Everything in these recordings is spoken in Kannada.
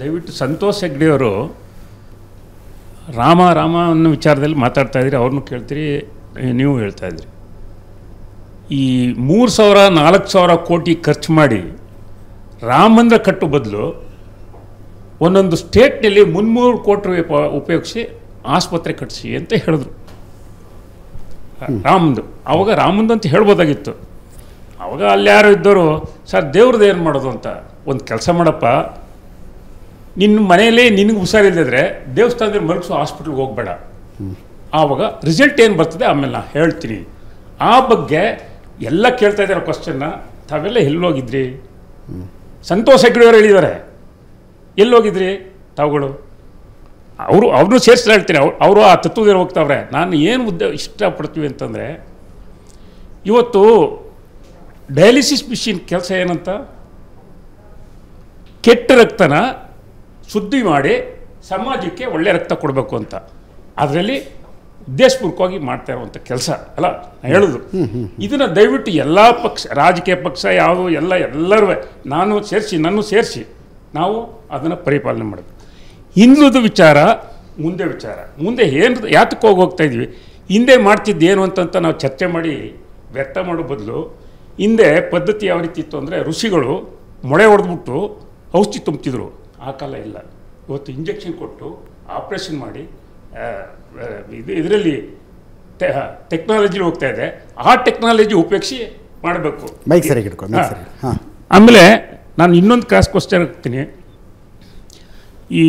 ದಯವಿಟ್ಟು ಸಂತೋಷ್ ಹೆಗ್ಡೆಯವರು ರಾಮ ರಾಮ ಅನ್ನೋ ವಿಚಾರದಲ್ಲಿ ಮಾತಾಡ್ತಾ ಇದ್ರಿ ಅವ್ರನ್ನೂ ಕೇಳ್ತೀರಿ ನೀವು ಹೇಳ್ತಾ ಇದ್ರಿ. ಈ ಮೂರು ಸಾವಿರ ನಾಲ್ಕು ಸಾವಿರ ಕೋಟಿ ಖರ್ಚು ಮಾಡಿ ರಾಮ ಮಂದಿರ ಕಟ್ಟೋ ಬದಲು ಒಂದೊಂದು ಸ್ಟೇಟ್ನಲ್ಲಿ ಮುನ್ನೂರು ಕೋಟಿ ರೂಪಾಯಿ ಉಪಯೋಗಿಸಿ ಆಸ್ಪತ್ರೆ ಕಟ್ಟಿಸಿ ಅಂತ ಹೇಳಿದ್ರು. ರಾಮಂದು. ಅವಾಗ ರಾಮಂದು ಅಂತ ಹೇಳ್ಬೋದಾಗಿತ್ತು. ಅವಾಗ ಅಲ್ಲಿ ಯಾರು ಇದ್ದರು ಸರ್ ದೇವ್ರದ್ದು ಏನು ಮಾಡೋದು? ಅಂತ. ಒಂದು ಕೆಲಸ ಮಾಡಪ್ಪ. ನಿನ್ನ ಮನೆಯಲ್ಲೇ ನಿನಗೆ ಹುಷಾರಿಲ್ಲದ್ರೆ ದೇವಸ್ಥಾನದಲ್ಲಿ ಮಲಗಿಸೋ ಹಾಸ್ಪಿಟ್ಲ್ಗೆ ಹೋಗಬೇಡ. ಆವಾಗ ರಿಸಲ್ಟ್ ಏನು ಬರ್ತದೆ? ಆಮೇಲೆ ನಾನು ಹೇಳ್ತೀನಿ. ಆ ಬಗ್ಗೆ ಎಲ್ಲ ಕೇಳ್ತಾ ಇದ್ದಾರೆ ಕ್ವಶನ್ನ ತಾವೆಲ್ಲ ಎಲ್ಲೋಗಿದ್ರಿ? ಸಂತೋಷ್ ಹೆಗ್ಡೆಯವರು ಹೇಳಿದ್ದಾರೆ ಎಲ್ಲೋಗಿದ್ರಿ? ತಾವುಗಳು? ಅವರು ಅವ್ರನ್ನೂ ಸೇರಿಸ್ತಾ ಹೇಳ್ತೀನಿ. ಅವ್ರು, ಅವರು ಆ ತತ್ವದಲ್ಲಿ ಹೋಗ್ತಾವ್ರೆ. ನಾನು ಏನು ಉದ್ದ, ಇಷ್ಟಪಡ್ತೀವಿ ಅಂತಂದರೆ, ಇವತ್ತು ಡಯಾಲಿಸಿಸ್ ಮಿಷಿನ್ ಕೆಲಸ ಏನಂತ? ಕೆಟ್ಟ ರಕ್ತನ ಶುದ್ಧಿ ಮಾಡಿ ಸಮಾಜಕ್ಕೆ ಒಳ್ಳೆ ರಕ್ತ ಕೊಡಬೇಕು ಅಂತ. ಅದರಲ್ಲಿ ಉದ್ದೇಶಪೂರ್ವಕವಾಗಿ ಮಾಡ್ತಾ ಇರುವಂಥ ಕೆಲಸ ಅಲ್ಲ? ನಾನು ಹೇಳೋದು. ಇದನ್ನು ದಯವಿಟ್ಟು ಎಲ್ಲ ಪಕ್ಷ ರಾಜಕೀಯ ಪಕ್ಷ ಯಾವುದು ಎಲ್ಲ ಎಲ್ಲರೂ ನಾನು ಸೇರಿಸಿ ನಾನು ಸೇರಿಸಿ ನಾವು ಅದನ್ನು ಪರಿಪಾಲನೆ ಮಾಡಬೇಕು. ಹಿಂದುಳಿದ ವಿಚಾರ ಮುಂದೆ ವಿಚಾರ. ಮುಂದೆ ಏನು ಯಾತಕ್ಕೆ ಹೋಗಿ ಹೋಗ್ತಾ ಇದ್ವಿ? ಹಿಂದೆ ಮಾಡ್ತಿದ್ದೇನು ಅಂತಂತ ನಾವು ಚರ್ಚೆ ಮಾಡಿ ವ್ಯರ್ಥ ಮಾಡೋ ಬದಲು ಹಿಂದೆ ಪದ್ಧತಿ ಯಾವ ರೀತಿ ಇತ್ತು ಅಂದರೆ ಋಷಿಗಳು ಮೊಳೆ ಹೊಡೆದ್ಬಿಟ್ಟು ಔಷಧಿ ತುಂಬ್ತಿದ್ರು. ಆ ಕಾಲ ಇಲ್ಲ. ಇವತ್ತು ಇಂಜೆಕ್ಷನ್ ಕೊಟ್ಟು ಆಪ್ರೇಷನ್ ಮಾಡಿ ಇದು ಇದರಲ್ಲಿ ಟೆಕ್ನಾಲಜಿ ಹೋಗ್ತಾ ಇದೆ. ಆ ಟೆಕ್ನಾಲಜಿ ಉಪಯೋಗಿಸಿ ಮಾಡಬೇಕು. ಮೈಕ್ ಸರಿ ಆಮೇಲೆ ನಾನು ಇನ್ನೊಂದು ಕ್ರಾಸ್ ಕ್ವಶನ್ ಹಾಕ್ತೀನಿ. ಈ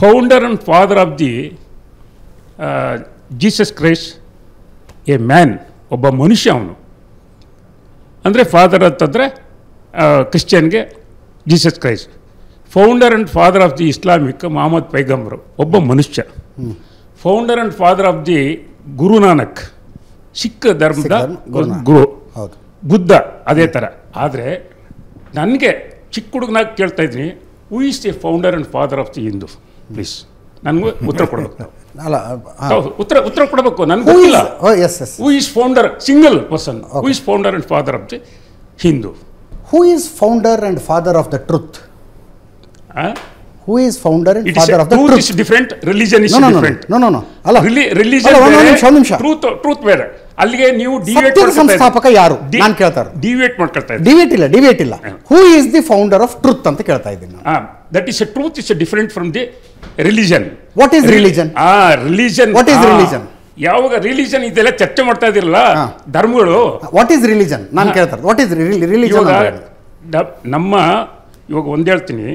founder and father of the Jesus Christ a man ಒಬ್ಬ ಮನುಷ್ಯ ಅವನು. ಅಂದರೆ ಫಾದರ್ ಅಂತಂದರೆ ಕ್ರಿಶ್ಚಿಯನ್ಗೆ Jesus Christ founder and father of the Islamic Muhammad ಪೈಗಂಬರು ಒಬ್ಬ ಮನುಷ್ಯ. Founder and father of the Guru Nanak Sikh ಧರ್ಮದ ಗುರು ಹೌದು. ಬುದ್ಧ ಅದೇ ಥರ ಆದರೆ ನನಗೆ ಚಿಕ್ಕ ಹುಡುಗನಾಗ ಕೇಳ್ತಾ ಇದ್ದೀನಿ who is the founder and father of the Hindu please ನನಗೂ ಉತ್ತರ ಕೊಡಬೇಕು. ಅಲ್ಲ ಹೌದು, ಉತ್ತರ ಉತ್ತರ ಕೊಡಬೇಕು ನನಗೂ ಇಲ್ಲ who is founder single person who is founder and father of the Hindu who is founder and father of the truth who is founder and is father of truth is different religion is different no no no ಅಲ್ಲ ರಿಲಿಜನ್ ನಿಮಿಷ ಟ್ರೂತ್ ಟ್ರೂತ್ ಬೇರೆ. ಅಲ್ಲಿಗೆ ನೀವು ಡಿವೇಟ್ ಸಂಸ್ಥಾಪಕ ಯಾರು? ನಾನು ಕೇಳ್ತಾರೆ. ಡಿವೇಟ್ ಮಾಡ್ಕೊಳ್ತಾ ಇದ್ದೀನಿ ಡಿವೇಟ್ ಇಲ್ಲ ಡಿವೇಟ್ ಇಲ್ಲ. Who. Is the founder of truth ಅಂತ ಕೇಳ್ತಾ ಇದ್ದೀನಿ that is a truth is different from the religion what is religion ಆ ರಿಲಿಜನ್ ವಾಟ್ ಈಸ್ ರಿಲಿಜನ್ ಯಾವಾಗ ರಿಲಿಜನ್ ಇದೆಲ್ಲ ಚರ್ಚೆ ಮಾಡ್ತಾ ಇದಿರಲ್ಲ ಧರ್ಮಗಳು. ವಾಟ್ ಈಸ್ ರಿಲಿಜನ್ ನಾನು ಕೇಳ್ತಾರೆ ವಾಟ್ ಈಸ್ ರಿಲಿಜನ್ ನಮ್ಮ ಇವಾಗ ಒಂದು ಹೇಳ್ತೀನಿ.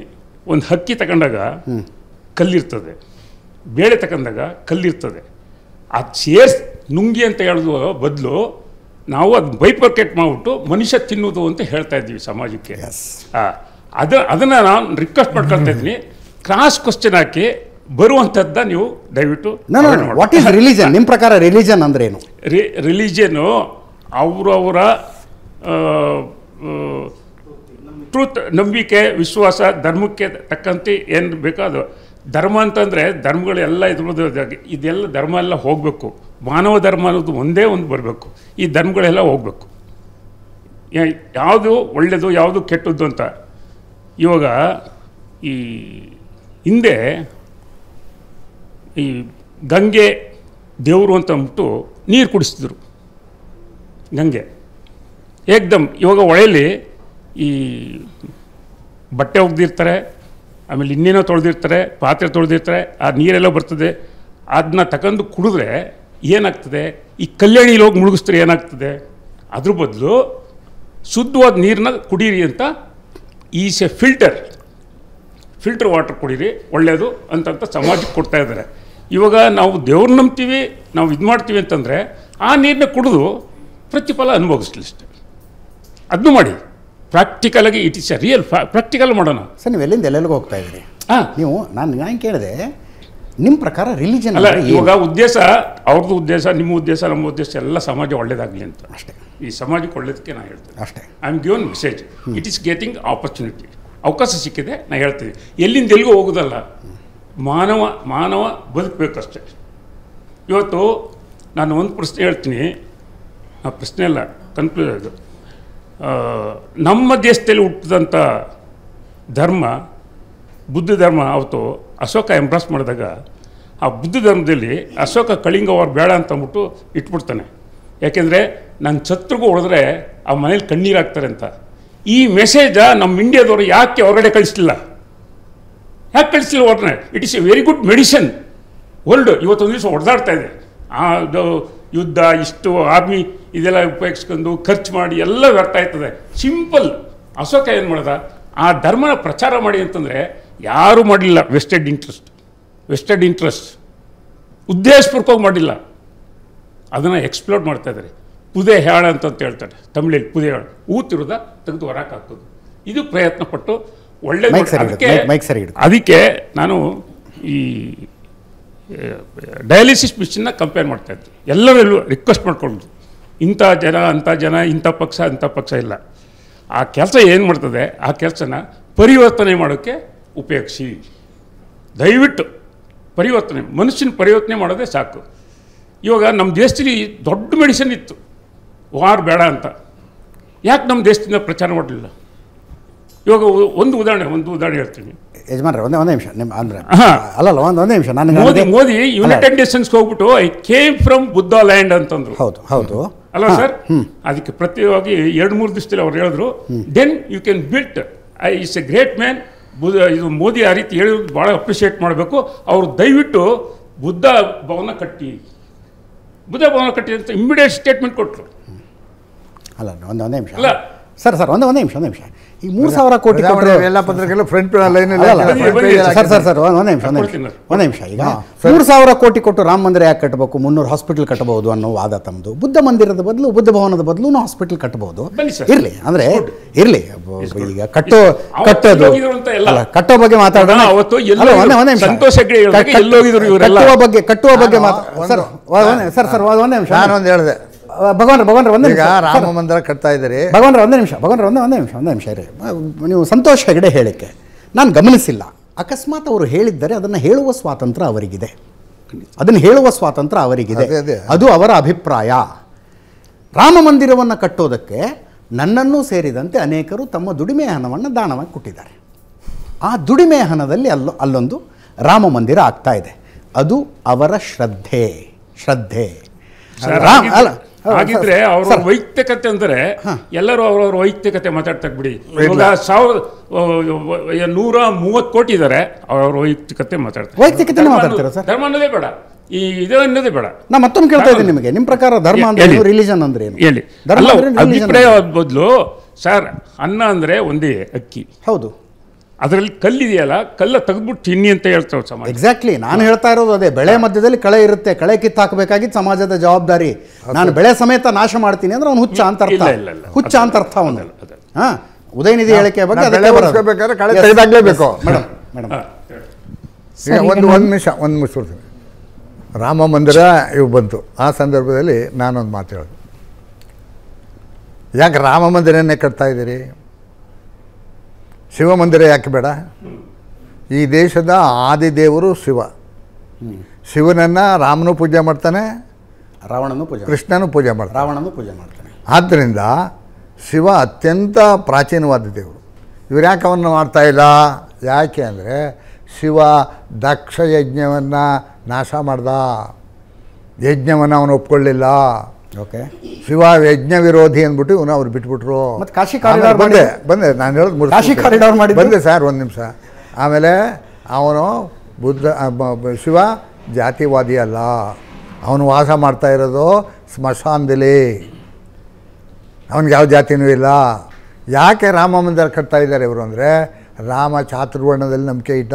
ಒಂದು ಹಕ್ಕಿ ತಗೊಂಡಾಗ ಕಲ್ಲಿರ್ತದೆ. ಬೇಳೆ ತಗೊಂಡಾಗ ಕಲ್ಲಿರ್ತದೆ. ಆ ಸೇರ್ಸ್ ನುಂಗಿ ಅಂತ ಹೇಳೋದು ಬದಲು ನಾವು ಅದು ಬೈಪರ್ಕೆಟ್ ಮಾಡಿಬಿಟ್ಟು ಮನುಷ್ಯ ತಿನ್ನೋದು ಅಂತ ಹೇಳ್ತಾ ಇದ್ದೀವಿ ಸಮಾಜಕ್ಕೆ. ಅದ ಅದನ್ನು ನಾನು ರಿಕ್ವೆಸ್ಟ್ ಮಾಡ್ಕೊಳ್ತಾ ಇದ್ದೀನಿ. ಕ್ರಾಸ್ ಕ್ವಶನ್ ಹಾಕಿ ಬರುವಂಥದ್ದ ನೀವು ದಯವಿಟ್ಟು ವಾಟ್ ಈಸ್ ರಿಲಿಜನ್ ನಿಮ್ಮ ಪ್ರಕಾರ ರಿಲಿಜನ್ ಅಂದ್ರೆ ಏನು? ರಿಲಿಜನು ಅವರವರ ಟ್ರೂತ್ ನಂಬಿಕೆ, ವಿಶ್ವಾಸ, ಧರ್ಮಕ್ಕೆ ತಕ್ಕಂತೆ ಏನು ಬೇಕೋ ಅದು. ಧರ್ಮ ಅಂತಂದರೆ ಧರ್ಮಗಳೆಲ್ಲ ಇದ್ರದ್ದು ಇದೆಲ್ಲ ಧರ್ಮ ಎಲ್ಲ ಹೋಗಬೇಕು. ಮಾನವ ಧರ್ಮ ಅನ್ನೋದು ಒಂದೇ ಒಂದು ಬರಬೇಕು. ಈ ಧರ್ಮಗಳೆಲ್ಲ ಹೋಗಬೇಕು. ಯಾವುದು ಒಳ್ಳೆಯದು ಯಾವುದು ಕೆಟ್ಟದ್ದು ಅಂತ. ಇವಾಗ ಈ ಹಿಂದೆ ಈ ಗಂಗೆ ದೇವರು ಅಂತ ಅಂದ್ಬಿಟ್ಟು ನೀರು ಕುಡಿಸ್ತಿದ್ರು. ಗಂಗೆ. ಏಕ್ದಮ್ ಇವಾಗ ಹೊಳೆಯಲ್ಲಿ ಈ ಬಟ್ಟೆ ಒಗ್ದಿರ್ತಾರೆ, ಆಮೇಲೆ ಇನ್ನೇನೋ ತೊಳೆದಿರ್ತಾರೆ, ಪಾತ್ರೆ ತೊಳೆದಿರ್ತಾರೆ, ಆ ನೀರೆಲ್ಲ ಬರ್ತದೆ ಅದನ್ನ ತಗೊಂಡು ಕುಡಿದ್ರೆ ಏನಾಗ್ತದೆ? ಈ ಕಲ್ಯಾಣಿಲಿ ಹೋಗಿ ಮುಳುಗಿಸ್ತಾರೆ ಏನಾಗ್ತದೆ? ಅದ್ರ ಬದಲು ಶುದ್ಧವಾದ ನೀರನ್ನ ಕುಡೀರಿ ಅಂತ is a filter. Filter water ಕುಡೀರಿ ಒಳ್ಳೆಯದು ಅಂತಂತ ಸಮಾಜಕ್ಕೆ ಕೊಡ್ತಾ ಇದ್ದಾರೆ. ಇವಾಗ ನಾವು ದೇವ್ರನ್ನ ನಂಬ್ತೀವಿ, ನಾವು ಇದು ಮಾಡ್ತೀವಿ ಅಂತಂದರೆ ಆ ನೀರನ್ನ ಕುಡಿದು ಪ್ರತಿಫಲ ಅನುಭವಿಸ್ಲಿ ಅಷ್ಟೇ. ಅದನ್ನು ಮಾಡಿ. ಪ್ರಾಕ್ಟಿಕಲಾಗಿ it is a real practical ಮಾಡೋಣ. ಸರ್ ನೀವು ಎಲ್ಲಿಂದ ಎಲ್ಲೆಲ್ಲಿಗೆ ಹೋಗ್ತಾ ಇದ್ದೀರಿ? ಹಾಂ. ನೀವು ನಾನು ನಾನು ಕೇಳಿದೆ ನಿಮ್ಮ ಪ್ರಕಾರ ರಿಲಿಜನ್ ಅಲ್ಲ ಇವಾಗ ಉದ್ದೇಶ ಅವ್ರದ್ದು ಉದ್ದೇಶ ನಿಮ್ಮ ಉದ್ದೇಶ ನಮ್ಮ ಉದ್ದೇಶ ಎಲ್ಲ ಸಮಾಜ ಒಳ್ಳೇದಾಗಲಿ ಅಂತ. ಅಷ್ಟೇ. ಈ ಸಮಾಜಕ್ಕೆ ಒಳ್ಳೇದಕ್ಕೆ ನಾನು ಹೇಳ್ತೇನೆ. ಅಷ್ಟೇ. I am given message it is getting opportunity ಅವಕಾಶ ಸಿಕ್ಕಿದೆ ನಾನು ಹೇಳ್ತೀನಿ. ಎಲ್ಲಿಂದ ಎಲ್ಲಿಗೂ ಹೋಗೋದಲ್ಲ ಮಾನವ ಮಾನವ ಬದುಕಬೇಕಷ್ಟೇ. ಇವತ್ತು ನಾನು ಒಂದು ಪ್ರಶ್ನೆ ಹೇಳ್ತೀನಿ. ಆ ಪ್ರಶ್ನೆ ಅಲ್ಲ ಕನ್ಕ್ಲೂಡ್ ಅದು ಆ, ನಮ್ಮ ದೇಶದಲ್ಲಿ ಹುಟ್ಟಿದಂಥ ಧರ್ಮ, ಬುದ್ಧ ಧರ್ಮ ಅವತ್ತು ಅಶೋಕ ಎಂಬ್ರಾಸ್ ಮಾಡಿದಾಗ ಆ ಬುದ್ಧ ಧರ್ಮದಲ್ಲಿ ಅಶೋಕ ಕಳಿಂಗ ಅವ್ರು ಬೇಡ ಅಂತ ಅಂದ್ಬಿಟ್ಟು ಇಟ್ಬಿಡ್ತಾನೆ. ಯಾಕೆಂದರೆ ನನ್ನ ಶತ್ರುಗೂ ಹೊಡೆದ್ರೆ ಆ ಮನೇಲಿ ಕಣ್ಣೀರಾಗ್ತಾರೆ ಅಂತ. ಈ ಮೆಸೇಜ ನಮ್ಮ ಇಂಡಿಯಾದವರು ಯಾಕೆ ಹೊರಗಡೆ ಕಳಿಸ್ಲಿಲ್ಲ? ಯಾಕೆ ಕಳಿಸ್ಲಿಲ್ಲ ಹೊರನೆ it is a very good medicine world ಇವತ್ತೊಂದು ದಿವಸ ಹೊಡೆದಾಡ್ತಾ ಇದೆ. ಆ ಯುದ್ಧ ಇಷ್ಟು ಆರ್ಮಿ ಇದೆಲ್ಲ ಉಪಯೋಗಿಸ್ಕೊಂಡು ಖರ್ಚು ಮಾಡಿ ಎಲ್ಲ ವ್ಯರ್ಥ ಆಯ್ತದೆ. ಸಿಂಪಲ್ ಅಶೋಕ ಏನು ಮಾಡ್ದ? ಆ ಧರ್ಮನ ಪ್ರಚಾರ ಮಾಡಿ ಅಂತಂದರೆ ಯಾರೂ ಮಾಡಿಲ್ಲ ವೆಸ್ಟೆಡ್ ಇಂಟ್ರೆಸ್ಟ್ ವೆಸ್ಟೆಡ್ ಇಂಟ್ರೆಸ್ಟ್ ಉದ್ದೇಶಪೂರ್ವಕವಾಗಿ ಮಾಡಿಲ್ಲ. ಅದನ್ನು ಎಕ್ಸ್ಪ್ಲೋರ್ ಮಾಡ್ತಾ ಇದ್ದಾರೆ. ಪುದೆ ಹೇಳ ಅಂತ ಹೇಳ್ತಾರೆ. ತಮಿಳಲ್ಲಿ ಪುದೆ ಹೇಳ. ಊತಿರುದ ತೆಗೆದು ಹೊರಕ್ಕೆ ಹಾಕೋದು. ಇದು ಪ್ರಯತ್ನ ಪಟ್ಟು ಒಳ್ಳೆ ಅದಕ್ಕೆ ನಾನು ಈ ಡಯಾಲಿಸಿಸ್ ಮಿಷನ್ನ ಕಂಪೇರ್ ಮಾಡ್ತಾ ಇದ್ದೆ ಎಲ್ಲರಲ್ಲೂ ರಿಕ್ವೆಸ್ಟ್ ಮಾಡ್ಕೊಂಡು, ಇಂಥ ಜನ, ಅಂಥ ಜನ, ಇಂಥ ಪಕ್ಷ, ಅಂಥ ಪಕ್ಷ ಇಲ್ಲ. ಆ ಕೆಲಸ ಏನು ಮಾಡ್ತದೆ, ಆ ಕೆಲಸನ ಪರಿವರ್ತನೆ ಮಾಡೋಕ್ಕೆ ಉಪಯೋಗಿಸಿ. ದಯವಿಟ್ಟು ಪರಿವರ್ತನೆ, ಮನುಷ್ಯನ ಪರಿವರ್ತನೆ ಮಾಡೋದೇ ಸಾಕು. ಇವಾಗ ನಮ್ಮ ದೇಶದಲ್ಲಿ ದೊಡ್ಡ ಮೆಡಿಸಿನ್ ಇತ್ತು. ವಾರ್ ಬೇಡ ಅಂತ. ಯಾಕೆ ನಮ್ಮ ದೇಶದಿಂದ ಪ್ರಚಾರ ಮಾಡಲಿಲ್ಲ? ಇವಾಗ ಒಂದು ಉದಾಹರಣೆ ಒಂದು ಉದಾಹರಣೆ ಹೇಳ್ತೀನಿ. ಯಜಮಾನ್ರೆ ಒಂದೇ ಒಂದೇ ನಿಮಿಷ ನಿಮ್ಮ ಅಂದರೆ ಹಾಂ. ಅಲ್ಲಲ್ಲ ಒಂದು ಒಂದೇ ನಿಮಿಷ ನಾನು ಮೋದಿ ಮೋದಿ ಯುನೈಟೆಡ್ ನೇಷನ್ಸ್ಗೆ ಹೋಗ್ಬಿಟ್ಟು I came from Buddha land ಅಂತಂದ್ರು. ಹೌದು ಹೌದು. ಅಲ್ಲ ಸರ್? ಅದಕ್ಕೆ ಪ್ರತಿಯಾಗಿ ಎರಡು ಮೂರು ದಿವಸದಲ್ಲಿ ಅವ್ರು ಹೇಳಿದ್ರು then you can built I is a great man Buddha ಇದು ಮೋದಿ ಆ ರೀತಿ ಹೇಳಿರೋದು ಭಾಳ ಅಪ್ರಿಷಿಯೇಟ್ ಮಾಡಬೇಕು. ಅವರು ದಯವಿಟ್ಟು ಬುದ್ಧ ಭವನ ಕಟ್ಟಿ. ಬುದ್ಧ ಭವನ ಕಟ್ಟಿ ಅಂತ ಇಮ್ಮಿಡಿಯೇಟ್ ಸ್ಟೇಟ್ಮೆಂಟ್ ಕೊಟ್ಟರು ಅಲ್ಲ ಒಂದೇ ಒಂದೇ ನಿಮಿಷ. ಅಲ್ಲ. ಸರ್ ಸರ್ ಒಂದೇ ಒಂದೇ ನಿಮಿಷ ಒಂದೇ ನಿಮಿಷ. ಈ ಮೂರು ಸಾವಿರ ಕೋಟಿ ಕೊಟ್ಟರೆ ಪ್ರಜಾವಾಣಿ ಎಲ್ಲ ಪತ್ರಿಕೆಗಳು ಫ್ರಂಟ್ ಲೈನ್ ಅಲ್ಲ, ಅಲ್ಲ, ಬನ್ನಿ, ಬನ್ನಿ, ಸರ್ ಸರ್ ಸರ್ ಒಂದ್ ನಿಮಿಷ ಒಂದೇ ನಿಮಿಷ. ಒಂದೇ ನಿಮಿಷ. ಈಗ ಮೂರು ಸಾವಿರ ಕೋಟಿ ಕೊಟ್ಟು ರಾಮ ಮಂದಿರ ಯಾಕೆ ಕಟ್ಟಬೇಕು ಮುನ್ನೂರು ಹಾಸ್ಪಿಟಲ್ ಕಟ್ಟಬಹುದು ಅನ್ನೋ ವಾದ ತಮ್ಮದು ಬುದ್ಧ ಮಂದಿರದ ಬದಲು ಬುದ್ಧ ಭವನದ ಬದಲು ಹಾಸ್ಪಿಟಲ್ ಕಟ್ಟಬಹುದು. ಇರ್ಲಿ ಅಂದ್ರೆ ಇರ್ಲಿ. ಈಗ ಕಟ್ಟೋ ಕಟ್ಟೋದು. ಅಲ್ಲ ಕಟ್ಟೋ ಬಗ್ಗೆ ಮಾತಾಡೋಣ? ಕಟ್ಟುವ ಬಗ್ಗೆ ಕಟ್ಟುವ ಬಗ್ಗೆ ನಾನು ಮಾತಾ ಸರ್ ಸರ್ ಸರ್ ಒಂದೇ ನಿಮಿಷ. ನಾನೊಂದು ಹೇಳಿದೆ. ಭಗವಾನ್ರ ಭಗವಾನ್ರ ಒಂದೇ ಈಗ ನಿಮಿಷ. ರಾಮ ಮಂದಿರ ಕಟ್ತಾ ಇದ್ದೀರಿ. ಭಗವಾನ್ರ ಒಂದೇ ನಿಮಿಷ ಭಗವಾನ್ರ ಒಂದೇ ಒಂದೇ ನಿಮಿಷ ಒಂದೇ ನಿಮಿಷ ಇರಿ. ನೀವು ಸಂತೋಷ ಹೆಗಡೆ ಹೇಳಿಕೆ ನಾನು ಗಮನಿಸಿಲ್ಲ. ಅಕಸ್ಮಾತ್ ಅವರು ಹೇಳಿದ್ದರೆ ಅದನ್ನು ಹೇಳುವ ಸ್ವಾತಂತ್ರ್ಯ ಅವರಿಗಿದೆ. ಅದನ್ನು ಹೇಳುವ ಸ್ವಾತಂತ್ರ್ಯ ಅವರಿಗಿದೆ. ಅದೇ, ಅವರ ಅಭಿಪ್ರಾಯ. ರಾಮ ಮಂದಿರವನ್ನು ಕಟ್ಟೋದಕ್ಕೆ ನನ್ನನ್ನೂ ಸೇರಿದಂತೆ ಅನೇಕರು ತಮ್ಮ ದುಡಿಮೆ ಹಣವನ್ನು ದಾನವಾಗಿ ಕೊಟ್ಟಿದ್ದಾರೆ. ಆ ದುಡಿಮೆ ಹಣದಲ್ಲಿ ಅಲ್ಲೋ ಅಲ್ಲೊಂದು ರಾಮ ಮಂದಿರ ಆಗ್ತಾ ಇದೆ. ಅದು ಅವರ ಶ್ರದ್ಧೆ ಶ್ರದ್ಧೆ. ರಾಮ ರಾಮ್ ಅಲ್ಲ ಹಾಗಿದ್ರೆ ಅವರ ವೈಯಕ್ತಿಕತೆ ಅಂದ್ರೆ ಎಲ್ಲರೂ ಅವ್ರವ್ರ ವೈಯಕ್ತಿಕತೆ ಮಾತಾಡ್ತಾ ಬಿಡಿ. ಇವಾಗ ಸಾವಿರದ ನೂರ ಮೂವತ್ತು ಕೋಟಿ ಇದ್ದಾರೆ ಅವ್ರವ್ರ ವೈಯಕ್ತಿಕತೆ ಮಾತಾಡ್ತಾರೆ ವೈಯಕ್ತಿಕತೆ ಧರ್ಮ ಮಾತಾಡ್ತೀರಾ ಅನ್ನೋದೇ ಬೇಡ. ಈ ಇದು ಅನ್ನೋದೇ ಬೇಡ. ನಾ ಮತ್ತೊಮ್ಮೆ ಕೇಳ್ತಾ ಇದ್ದೀನಿ ನಿಮಗೆ. ನಿಮ್ಮ ಪ್ರಕಾರ ಧರ್ಮ ಅಂದ್ರೆ. ರಿಲಿಜನ್ ಅಂದ್ರೆ ಏನು? ಹೇಳಿ. ಅಭಿಪ್ರಾಯ ಬದಲು ಸರ್ ಅನ್ನ ಅಂದ್ರೆ ಒಂದೇ ಅಕ್ಕಿ. ಹೌದು. ಅದರಲ್ಲಿ ಕಲ್ಲಿದೆಯಲ್ಲ ಕಲ್ಲ ತೆಗೆದ್ಬಿಟ್ಟು ತಿನ್ನಿ ಅಂತ ಹೇಳ್ತಾವೆ ಸಮಾಜ. ಎಕ್ಸಾಕ್ಟ್ಲಿ ನಾನು ಹೇಳ್ತಾ ಇರೋದು ಅದೇ ಬೆಳೆ ಮಧ್ಯದಲ್ಲಿ ಕಳೆ ಇರುತ್ತೆ ಕಳೆ ಕಿತ್ತು ಹಾಕಬೇಕಾಗಿದ್ದು ಸಮಾಜದ ಜವಾಬ್ದಾರಿ. ನಾನು ಬೆಳೆ ಸಮೇತ ನಾಶ ಮಾಡ್ತೀನಿ ಅಂದ್ರೆ ಅವ್ನು ಹುಚ್ಚ ಅಂತ ಅರ್ಥ. ಇಲ್ಲ, ಇಲ್ಲ, ಇಲ್ಲ. ಹುಚ್ಚ ಅಂತ ಅರ್ಥ ಅವನು. ಹಾಂ ಉದಯನಿಧಿ ಹೇಳಿಕೆ ಬಗ್ಗೆ ಅದಕ್ಕೆ ಕಳೆ ತೆಗೆದಾಗ್ಲೇಬೇಕು. ಮೇಡಮ್ ಮೇಡಮ್ ಒಂದು ಒಂದು ನಿಮಿಷ ಒಂದು ಮುಗಿಸ್ಬಿಡ್ತೀನಿ ರಾಮ ಮಂದಿರ ಇವು ಬಂತು. ಆ ಸಂದರ್ಭದಲ್ಲಿ ನಾನೊಂದು ಮಾತು ಹೇಳಿದೆ. ಯಾಕೆ ರಾಮ ಮಂದಿರನ್ನೇ ಕಟ್ತಾ ಇದ್ದೀರಿ? ಶಿವ ಮಂದಿರ ಯಾಕೆ ಬೇಡ? ಈ ದೇಶದ ಆದಿದೇವರು ಶಿವ. ಶಿವನನ್ನು ರಾಮನೂ ಪೂಜೆ ಮಾಡ್ತಾನೆ ರಾವಣನು ಪೂಜೆ ಕೃಷ್ಣನೂ ಪೂಜೆ ಮಾಡ್ತಾನೆ. ರಾವಣನೂ ಪೂಜೆ ಮಾಡ್ತಾನೆ. ಆದ್ದರಿಂದ ಶಿವ ಅತ್ಯಂತ ಪ್ರಾಚೀನವಾದ ದೇವರು. ಇವ್ರು ಯಾಕೆ ಅವನ್ನು ಮಾಡ್ತಾ ಇಲ್ಲ? ಯಾಕೆ ಅಂದರೆ ಶಿವ ದಕ್ಷ ಯಜ್ಞವನ್ನು ನಾಶ ಮಾಡ್ದ. ಯಜ್ಞವನ್ನು ಅವನು ಒಪ್ಕೊಳ್ಳಿಲ್ಲ. ಓಕೆ. ಶಿವ ಯಜ್ಞ ವಿರೋಧಿ ಅಂದ್ಬಿಟ್ಟು ಇವನು ಅವ್ರು ಬಿಟ್ಬಿಟ್ರು. ಮತ್ತೆ ಕಾಶಿ ಕಾರಿಡಾರ್ ಬಂದೆ ಬಂದೆ ನಾನು ಹೇಳೋದು. ಕಾಶಿ ಕಾರಿಡಾರ್ ಮಾಡಿ ಬಂದೆ ಸರ್ ಒಂದು ನಿಮಿಷ. ಆಮೇಲೆ ಅವನು ಬುದ್ಧ ಶಿವ ಜಾತಿವಾದಿ ಅಲ್ಲ. ಅವನು ವಾಸ ಮಾಡ್ತಾ ಇರೋದು ಸ್ಮಶಾನದಲ್ಲಿ. ಅವನಿಗೆ ಯಾವ ಜಾತಿನೂ ಇಲ್ಲ. ಯಾಕೆ ರಾಮ ಮಂದಿರ ಕಟ್ತಾ ಇದ್ದಾರೆ ಇವರು ಅಂದರೆ ರಾಮ ಚಾತುರ್ವರ್ಣದಲ್ಲಿ ನಂಬಿಕೆ ಇಟ್ಟ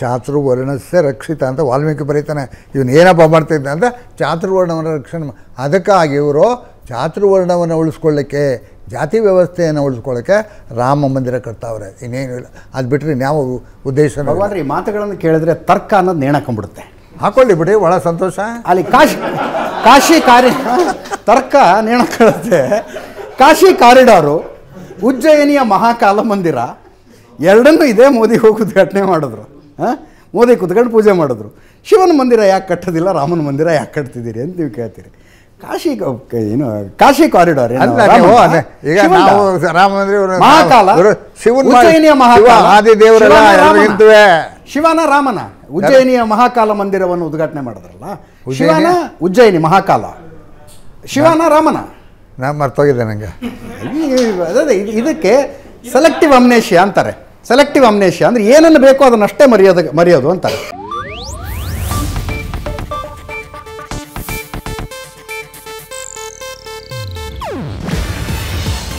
ಚಾತುರ್ವರ್ಣಸ್ಯ ರಕ್ಷಿತ ಅಂತ ವಾಲ್ಮೀಕಿ ಬರೀತಾನೆ. ಇವನು ಏನಪ್ಪ ಮಾಡ್ತಿದ್ದ ಅಂತ ಚಾತುರ್ವರ್ಣವನ್ನು ರಕ್ಷಣೆ ಅದಕ್ಕಾಗಿ ಇವರು ಚಾತುರ್ವರ್ಣವನ್ನು ಉಳಿಸ್ಕೊಳ್ಳಿಕ್ಕೆ ಜಾತಿ ವ್ಯವಸ್ಥೆಯನ್ನು ಉಳಿಸ್ಕೊಳ್ಳೋಕ್ಕೆ ರಾಮ ಮಂದಿರ ಕಟ್ತಾವ್ರೆ. ಇನ್ನೇನು ಇಲ್ಲ. ಅದು ಬಿಟ್ಟರೆ ಇನ್ಯಾವ ಉದ್ದೇಶ ಈ ಮಾತುಗಳನ್ನು ಕೇಳಿದ್ರೆ ತರ್ಕ ಅನ್ನೋದು ನೇಣಾಕೊಂಡ್ಬಿಡುತ್ತೆ ಹಾಕೊಳ್ಳಿ ಬಿಡಿ ಭಾಳ ಸಂತೋಷ. ಅಲ್ಲಿ ಕಾಶಿ ಕಾಶಿ ಕಾರಿ ತರ್ಕ ನೇಣಕೊಳ್ಳುತ್ತೆ ಕಾಶಿ ಕಾರಿಡಾರು ಉಜ್ಜಯಿನಿಯ ಮಹಾಕಾಲ ಮಂದಿರ ಎರಡನ್ನೂ ಇದೇ ಮೋದಿ ಹೋಗಿ ಉದ್ಘಾಟನೆ ಮಾಡಿದ್ರು. ಹಾಂ? ಮೋದಿ ಕುತ್ಕೊಂಡು ಪೂಜೆ ಮಾಡಿದ್ರು. ಶಿವನ ಮಂದಿರ ಯಾಕೆ ಕಟ್ಟೋದಿಲ್ಲ ರಾಮನ ಮಂದಿರ ಯಾಕೆ ಕಟ್ತಿದ್ದೀರಿ ಅಂತ ನೀವು ಕೇಳ್ತೀರಿ. ಕಾಶಿ ಏನು ಕಾಶಿ ಕಾರಿಡಾರ್ ಈಗ ನಾವು ರಾಮ ಮಹಾಕಾಲ? ಉಜ್ಜಯಿನಿಯ ಮಹಾಕಾಲ? ಶಿವನ ರಾಮನ. ಉಜ್ಜಯಿನಿಯ ಮಹಾಕಾಲ ಮಂದಿರವನ್ನು ಉದ್ಘಾಟನೆ ಮಾಡಿದ್ರಲ್ಲ? ಶಿವನ? ಉಜ್ಜಯಿನಿ ಮಹಾಕಾಲ? ಶಿವನ ರಾಮನ? ನಾ ಮರ್ತೋಗಿದ್ದೆ ನನಗೆ ಅದೇ ಇದು- ಇದಕ್ಕೆ ಸೆಲೆಕ್ಟಿವ್ ಅಮ್ನೇಷಿಯಾ ಅಂತಾರೆ. ಸೆಲೆಕ್ಟಿವ್ ಅಮ್ನೇಷಿಯಾ ಅಂದ್ರೆ ಏನನ್ನು ಬೇಕೋ ಅದನ್ನಷ್ಟೇ ಮರೆಯೋದು ಮರೆಯೋದು ಅಂತಾರೆ.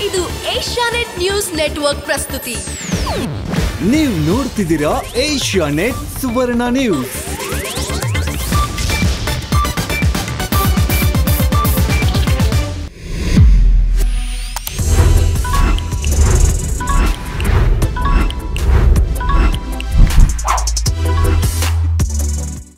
ಇದು ಏಷ್ಯಾನೆಟ್ ನ್ಯೂಸ್ ನೆಟ್ವರ್ಕ್ ಪ್ರಸ್ತುತಿ. ನೀವು ನೋಡ್ತಿದ್ದೀರಾ ಏಷ್ಯಾ ನೆಟ್ ಸುವರ್ಣ ನ್ಯೂಸ್.